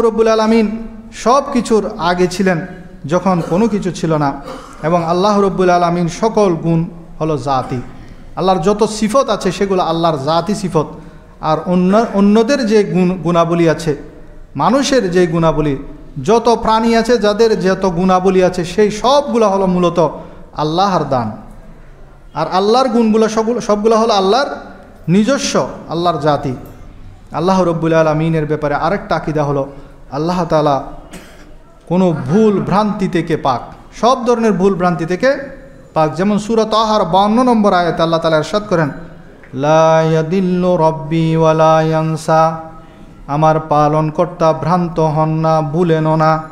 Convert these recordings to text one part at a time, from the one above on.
রব্বুল আলমিন সব কিছুর আগে ছিলেন, যখন কোনো কিছু ছিল না। এবং আল্লাহ রব্বুল আলমিন সকল গুণ হলো জাতি। আল্লাহর যত সিফত আছে সেগুলো আল্লাহর জাতি সিফত। আর অন্য, অন্যদের যে গুণ, গুণাবলী আছে, মানুষের যে গুণাবলী, যত প্রাণী আছে, যাদের যত গুণাবলী আছে, সেই সবগুলো হলো মূলত আল্লাহর দান। আর আল্লাহর গুণগুলো সবগুলো সবগুলো হলো আল্লাহর নিজস্ব, আল্লাহর জাতি। আল্লাহ রব্বুল আলমিনের ব্যাপারে আরেকটা আকিদা হলো আল্লাহ তালা কোনো ভুল ভ্রান্তি থেকে পাক। সব ধরনের ভুল ভ্রান্তি থেকে পাক। যেমন সুরত আহার বান্ন নম্বর আয়াত আল্লাহ তালা এরশাদ করেন লাদিল্ল রব্বি ওয়ালায়ানসা আমার পালনকর্তা ভ্রান্ত হন না, ভুলেন না।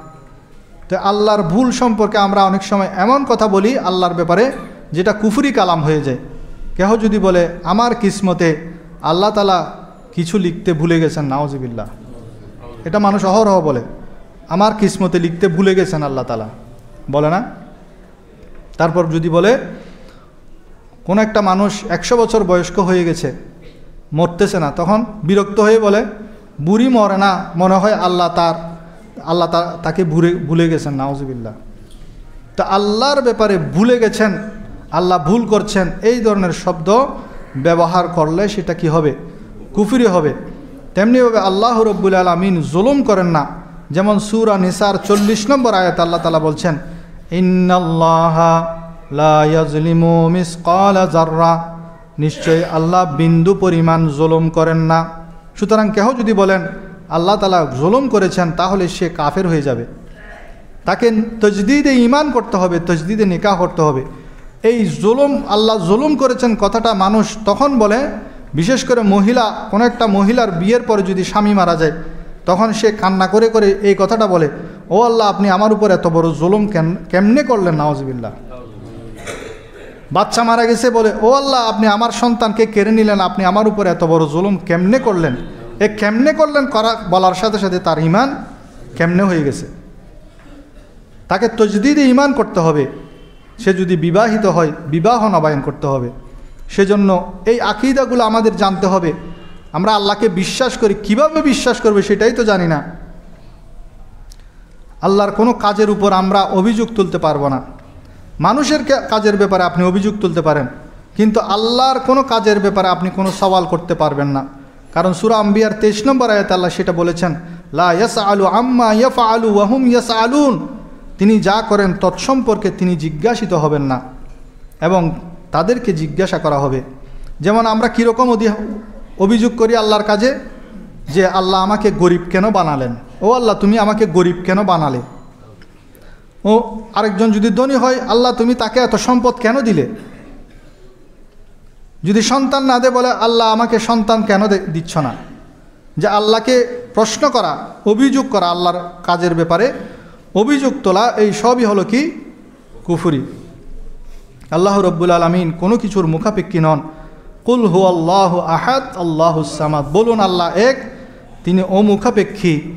তো আল্লাহর ভুল সম্পর্কে আমরা অনেক সময় এমন কথা বলি আল্লাহর ব্যাপারে, যেটা কুফুরি কালাম হয়ে যায়। কেহ যদি বলে, আমার কিসমতে আল্লাহ তালা কিছু লিখতে ভুলে গেছেন নাওজিবিল্লা এটা মানুষ অহরহ বলে। আমার কিসমতে লিখতে ভুলে গেছেন আল্লাহ তালা বলে না? তারপর যদি বলে, কোনো একটা মানুষ একশো বছর বয়স্ক হয়ে গেছে, মরতেছে না, তখন বিরক্ত হয়ে বলে, বুড়ি মরে না, মনে হয় আল্লাহ তার, আল্লাহ তা, তাকে ভুলে ভুলে গেছেন নাওজিবিল্লা তা আল্লাহর ব্যাপারে ভুলে গেছেন, আল্লাহ ভুল করছেন, এই ধরনের শব্দ ব্যবহার করলে সেটা কি হবে? কুফুরি হবে। তেমনিভাবে আল্লাহ রব্বুল আলমিন জুলুম করেন না। যেমন সুরা নিসার চল্লিশ নম্বর আয়াত আল্লাহ তালা বলছেন জাররা নিশ্চয়ই আল্লাহ বিন্দু পরিমাণ জুলুম করেন না। সুতরাং কেহ যদি বলেন, আল্লাহ তালা জুলুম করেছেন, তাহলে সে কাফের হয়ে যাবে। তাকে তজদিদে ইমান করতে হবে, তজদিদে নিকাহ করতে হবে। এই জুলুম, আল্লাহ জুলুম করেছেন কথাটা মানুষ তখন বলে বিশেষ করে মহিলা, কোনো একটা মহিলার বিয়ের পরে যদি স্বামী মারা যায়, তখন সে কান্না করে করে এই কথাটা বলে, ও আল্লাহ, আপনি আমার উপর এত বড় জুলুম কেমনে করলেন নওয়াজবিল্লা বাচ্চা মারা গেছে বলে, ও আল্লাহ, আপনি আমার সন্তানকে কেড়ে নিলেন, আপনি আমার উপর এত বড় জুলুম কেমনে করলেন? এ কেমনে করলেন করা, বলার সাথে সাথে তার ইমান কেমনে হয়ে গেছে? তাকে তজদিদে ইমান করতে হবে। সে যদি বিবাহিত হয়, বিবাহ নবায়ন করতে হবে। সেজন্য এই আকিদাগুলো আমাদের জানতে হবে। আমরা আল্লাহকে বিশ্বাস করি, কীভাবে বিশ্বাস করবে সেটাই তো জানি না। আল্লাহর কোনো কাজের উপর আমরা অভিযোগ তুলতে পারব না। মানুষের কাজের ব্যাপারে আপনি অভিযোগ তুলতে পারেন, কিন্তু আল্লাহর কোনো কাজের ব্যাপারে আপনি কোনো সওয়াল করতে পারবেন না। কারণ সুরা আম্বিয়ার তেইশ নম্বর আয়াত আল্লাহ সেটা বলেছেন, লা ইয়াস আলু আম্মা ইয়াফা আলু ওয়াহুম ইয়াস আলুন তিনি যা করেন তৎসম্পর্কে তিনি জিজ্ঞাসিত হবেন না। এবং তাদেরকে জিজ্ঞাসা করা হবে। যেমন আমরা কীরকম অভিযোগ করি আল্লাহর কাজে, যে আল্লাহ আমাকে গরিব কেন বানালেন? ও আল্লাহ, তুমি আমাকে গরিব কেন বানালে? ও আরেকজন যদি ধনী হয়, আল্লাহ, তুমি তাকে এত সম্পদ কেন দিলে? যদি সন্তান না দে বলে, আল্লাহ আমাকে সন্তান কেন দিচ্ছ না? যে আল্লাহকে প্রশ্ন করা, অভিযোগ করা আল্লাহর কাজের ব্যাপারে, অভিযোগ তোলা, এই সবই হলো কি? কুফুরি। আল্লাহ রব্বুল আলমিন কোনো কিছুর মুখাপেক্ষী নন। কুল হু আল্লাহ আহাদ, আল্লাহ সামাদ। বলুন, আল্লাহ এক, তিনি অমুখাপেক্ষী।